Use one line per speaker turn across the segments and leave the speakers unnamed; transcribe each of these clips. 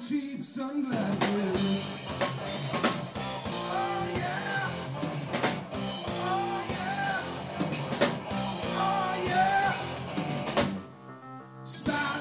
cheap sunglasses. Oh, yeah. Oh, yeah. Oh, yeah. Spider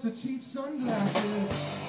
to cheap sunglasses.